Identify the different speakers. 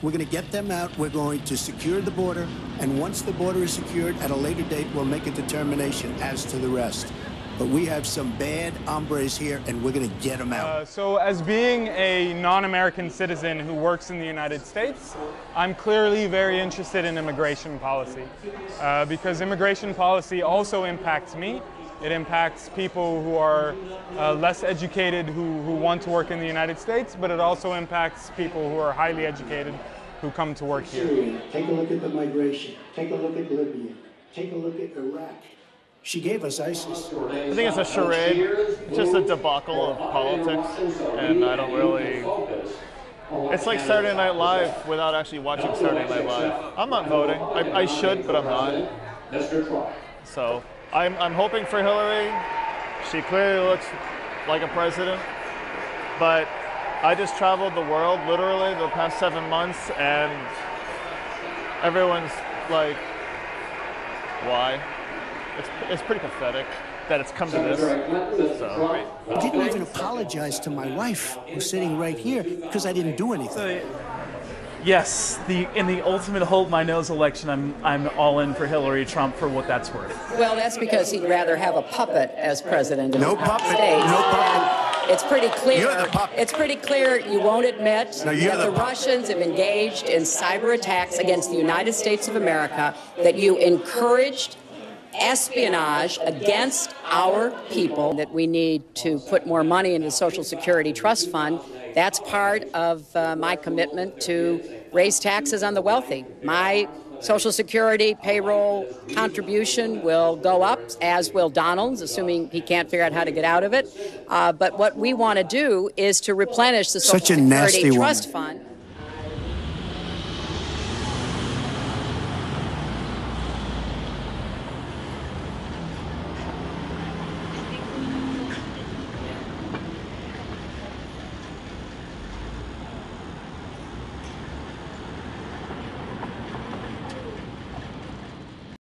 Speaker 1: We're going to get them out. We're going to secure the border. And once the border is secured, at a later date, we'll make a determination as to the rest. But we have some bad hombres here, and we're going to get them out.
Speaker 2: Uh, so, as being a non American citizen who works in the United States, I'm clearly very interested in immigration policy uh, because immigration policy also impacts me. It impacts people who are uh, less educated who, who want to work in the United States, but it also impacts people who are highly educated who come to work here.
Speaker 1: Syria. Take a look at the migration. Take a look at Libya. Take a look at Iraq. She gave us ISIS.
Speaker 3: I think it's a charade, it's just a debacle of politics, and I don't really. It's like Saturday Night Live without actually watching Saturday Night Live. I'm not voting. I, I should, but I'm not. So I'm, I'm hoping for Hillary. She clearly looks like a president, but I just traveled the world literally the past seven months, and everyone's like, why? It's, it's pretty pathetic that it's come to this. So.
Speaker 1: I didn't even apologize to my wife, who's sitting right here, because I didn't do anything.
Speaker 4: Yes, the in the ultimate hold my nose election, I'm I'm all in for Hillary Trump for what that's worth.
Speaker 5: Well, that's because he'd rather have a puppet as president of
Speaker 1: No
Speaker 5: the United
Speaker 1: puppet,
Speaker 5: States.
Speaker 1: no puppet.
Speaker 5: And It's pretty clear.
Speaker 1: You're the puppet.
Speaker 5: It's pretty clear you won't admit
Speaker 1: No,
Speaker 5: that
Speaker 1: the
Speaker 5: the. Russians have engaged in cyber attacks against the United States of America. That you encouraged espionage against our people. That we need to put more money into the Social Security Trust Fund. That's part of uh, my commitment to raise taxes on the wealthy. My Social Security payroll contribution will go up, as will Donald's, assuming he can't figure out how to get out of it. Uh, but what we want to do is to replenish the Social
Speaker 1: Such a
Speaker 5: Security
Speaker 1: nasty
Speaker 5: Trust
Speaker 1: woman.
Speaker 5: Fund.